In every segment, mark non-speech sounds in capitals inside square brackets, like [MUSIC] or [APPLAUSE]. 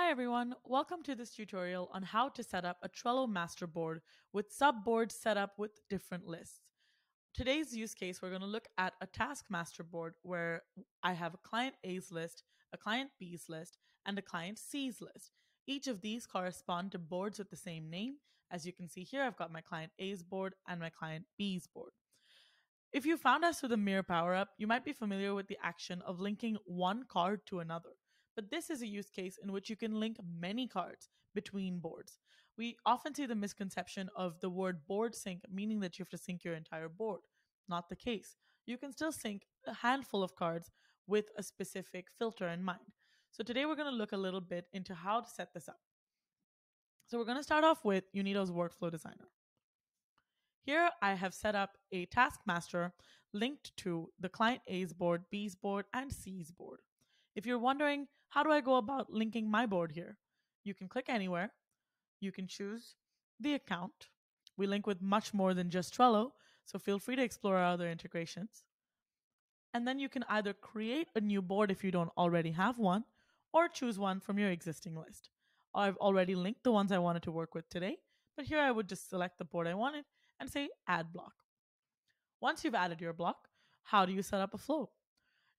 Hi everyone, welcome to this tutorial on how to set up a Trello master board with subboards set up with different lists. Today's use case, we're going to look at a task master board where I have a client A's list, a client B's list, and a client C's list. Each of these correspond to boards with the same name. As you can see here, I've got my client A's board and my client B's board. If you found us through the mirror power up, you might be familiar with the action of linking one card to another but this is a use case in which you can link many cards between boards. We often see the misconception of the word board sync meaning that you have to sync your entire board. Not the case. You can still sync a handful of cards with a specific filter in mind. So today we're going to look a little bit into how to set this up. So we're going to start off with Unito's Workflow Designer. Here I have set up a task master linked to the client A's board, B's board, and C's board. If you're wondering how do I go about linking my board here? You can click anywhere. You can choose the account. We link with much more than just Trello, so feel free to explore our other integrations. And then you can either create a new board if you don't already have one, or choose one from your existing list. I've already linked the ones I wanted to work with today, but here I would just select the board I wanted and say Add Block. Once you've added your block, how do you set up a flow?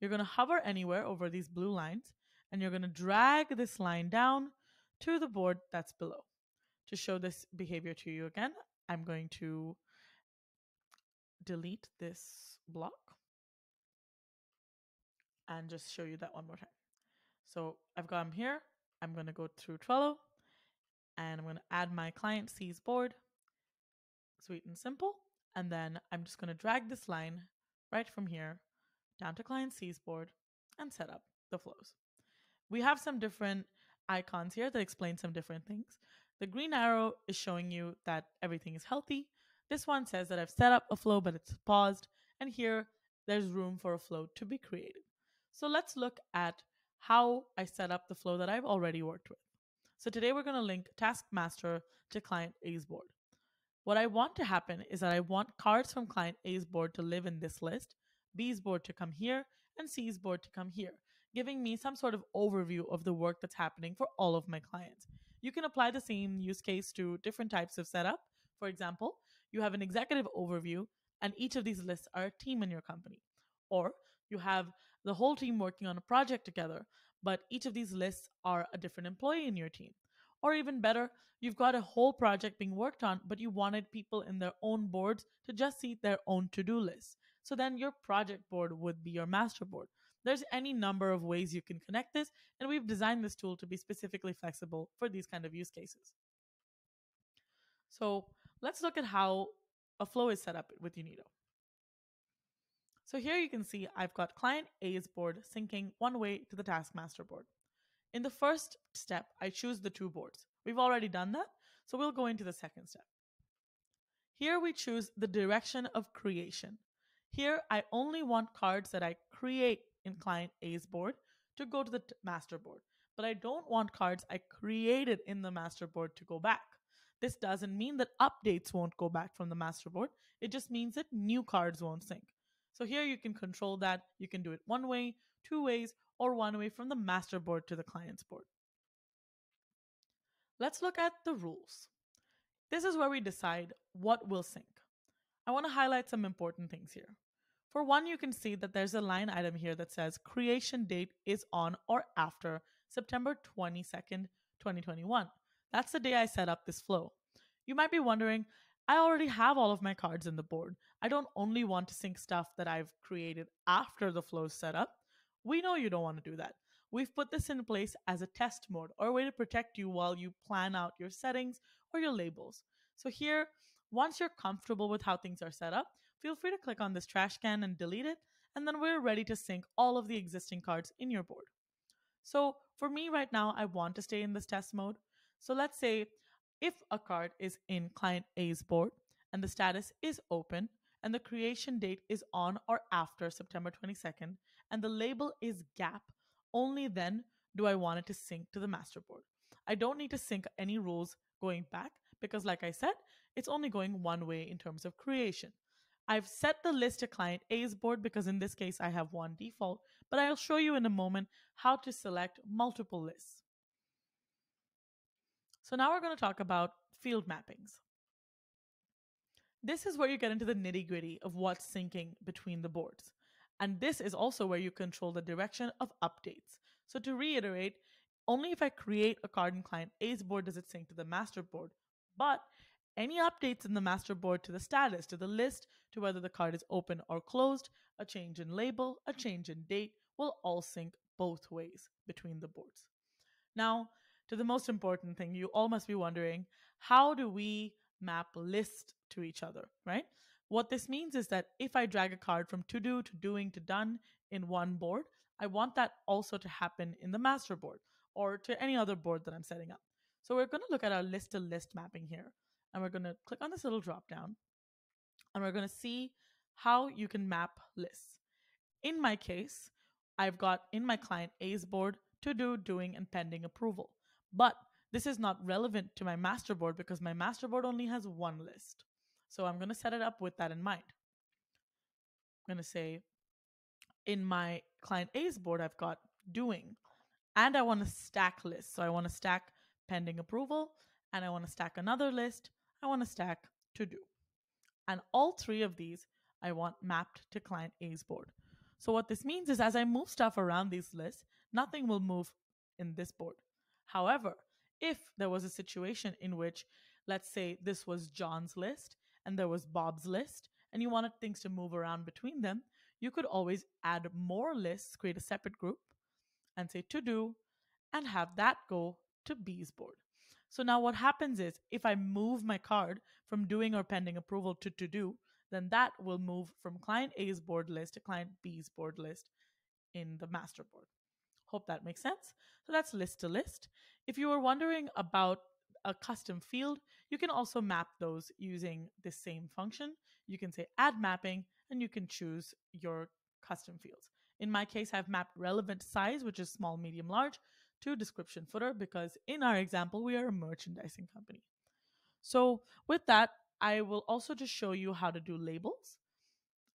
You're going to hover anywhere over these blue lines and you're going to drag this line down to the board that's below. To show this behavior to you again, I'm going to delete this block and just show you that one more time. So I've got them here. I'm going to go through Trello and I'm going to add my client C's board. Sweet and simple. And then I'm just going to drag this line right from here down to client C's board and set up the flows we have some different icons here that explain some different things. The green arrow is showing you that everything is healthy. This one says that I've set up a flow, but it's paused. And here, there's room for a flow to be created. So let's look at how I set up the flow that I've already worked with. So today we're going to link Taskmaster to Client A's board. What I want to happen is that I want cards from Client A's board to live in this list, B's board to come here, and C's board to come here giving me some sort of overview of the work that's happening for all of my clients. You can apply the same use case to different types of setup. For example, you have an executive overview, and each of these lists are a team in your company. Or you have the whole team working on a project together, but each of these lists are a different employee in your team. Or even better, you've got a whole project being worked on, but you wanted people in their own boards to just see their own to do list. So then your project board would be your master board. There's any number of ways you can connect this, and we've designed this tool to be specifically flexible for these kind of use cases. So let's look at how a flow is set up with Unito. So here you can see I've got client A's board syncing one way to the taskmaster board. In the first step, I choose the two boards. We've already done that, so we'll go into the second step. Here we choose the direction of creation. Here I only want cards that I create in client A's board to go to the master board. But I don't want cards I created in the master board to go back. This doesn't mean that updates won't go back from the master board. It just means that new cards won't sync. So here you can control that. You can do it one way, two ways, or one way from the master board to the client's board. Let's look at the rules. This is where we decide what will sync. I want to highlight some important things here. For one, you can see that there's a line item here that says creation date is on or after September 22nd, 2021. That's the day I set up this flow. You might be wondering, I already have all of my cards in the board. I don't only want to sync stuff that I've created after the flow is set up. We know you don't want to do that. We've put this in place as a test mode or a way to protect you while you plan out your settings or your labels. So here, once you're comfortable with how things are set up, feel free to click on this trash can and delete it, and then we're ready to sync all of the existing cards in your board. So for me right now, I want to stay in this test mode. So let's say if a card is in client A's board and the status is open and the creation date is on or after September 22nd and the label is gap, only then do I want it to sync to the master board. I don't need to sync any rules going back because like I said, it's only going one way in terms of creation. I've set the list to client A's board because in this case I have one default, but I'll show you in a moment how to select multiple lists. So now we're going to talk about field mappings. This is where you get into the nitty gritty of what's syncing between the boards. And this is also where you control the direction of updates. So to reiterate, only if I create a card in client A's board does it sync to the master board. But any updates in the master board to the status, to the list, to whether the card is open or closed, a change in label, a change in date will all sync both ways between the boards. Now, to the most important thing, you all must be wondering how do we map list to each other, right? What this means is that if I drag a card from to do to doing to done in one board, I want that also to happen in the master board or to any other board that I'm setting up. So we're going to look at our list to list mapping here. And we're going to click on this little drop down and we're going to see how you can map lists. In my case, I've got in my client A's board to do, doing, and pending approval. But this is not relevant to my master board because my master board only has one list. So I'm going to set it up with that in mind. I'm going to say in my client A's board, I've got doing and I want to stack lists. So I want to stack pending approval and I want to stack another list. I want to stack to do. And all three of these I want mapped to client A's board. So what this means is as I move stuff around these lists, nothing will move in this board. However, if there was a situation in which, let's say this was John's list and there was Bob's list, and you wanted things to move around between them, you could always add more lists, create a separate group, and say to do, and have that go to B's board. So now what happens is if I move my card from doing or pending approval to to do, then that will move from client A's board list to client B's board list in the master board. Hope that makes sense. So that's list to list. If you were wondering about a custom field, you can also map those using the same function. You can say add mapping and you can choose your custom fields. In my case, I've mapped relevant size, which is small, medium, large, to description footer because in our example, we are a merchandising company. So with that, I will also just show you how to do labels.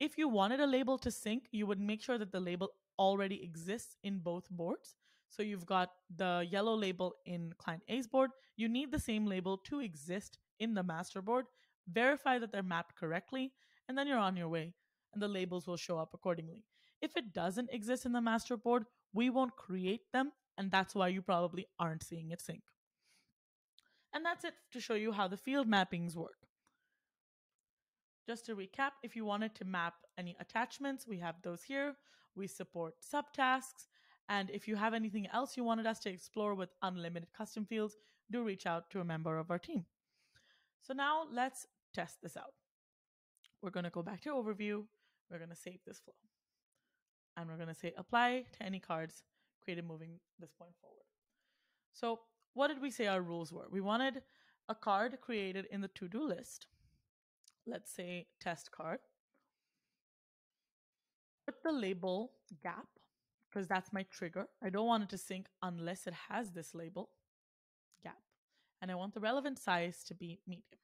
If you wanted a label to sync, you would make sure that the label already exists in both boards. So you've got the yellow label in client A's board. You need the same label to exist in the master board. Verify that they're mapped correctly, and then you're on your way, and the labels will show up accordingly. If it doesn't exist in the master board, we won't create them, and that's why you probably aren't seeing it sync. And that's it to show you how the field mappings work. Just to recap, if you wanted to map any attachments, we have those here. We support subtasks. And if you have anything else you wanted us to explore with unlimited custom fields, do reach out to a member of our team. So now let's test this out. We're going to go back to overview. We're going to save this flow. And we're going to say apply to any cards created moving this point forward. So what did we say our rules were? We wanted a card created in the to-do list. Let's say test card. Put the label gap because that's my trigger. I don't want it to sync unless it has this label gap. And I want the relevant size to be medium.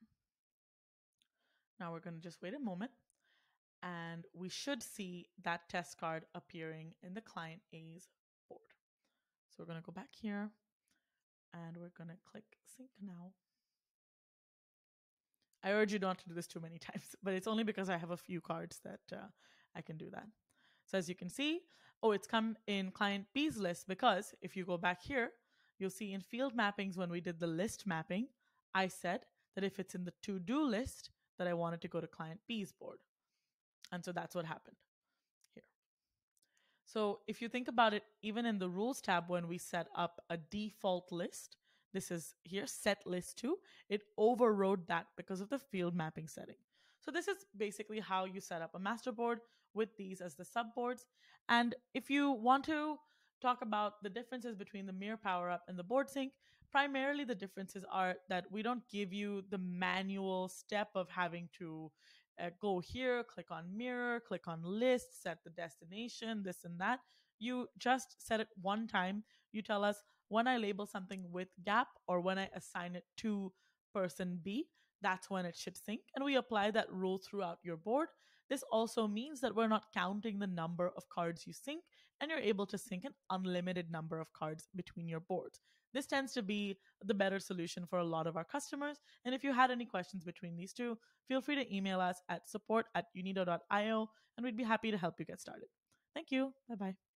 Now we're going to just wait a moment and we should see that test card appearing in the client A's. So we're going to go back here and we're going to click sync now. I urge you not to do this too many [LAUGHS] times, but it's only because I have a few cards that uh, I can do that. So as you can see, oh, it's come in client B's list because if you go back here, you'll see in field mappings when we did the list mapping, I said that if it's in the to-do list, that I wanted to go to client B's board. And so that's what happened. So if you think about it, even in the rules tab, when we set up a default list, this is here set list to, it overrode that because of the field mapping setting. So this is basically how you set up a master board with these as the subboards. And if you want to talk about the differences between the mirror power up and the board sync, primarily the differences are that we don't give you the manual step of having to uh, go here, click on mirror, click on list, set the destination, this and that. You just set it one time. You tell us when I label something with gap or when I assign it to person B, that's when it should sync. And we apply that rule throughout your board. This also means that we're not counting the number of cards you sync and you're able to sync an unlimited number of cards between your boards. This tends to be the better solution for a lot of our customers. And if you had any questions between these two, feel free to email us at support at unito.io and we'd be happy to help you get started. Thank you. Bye bye.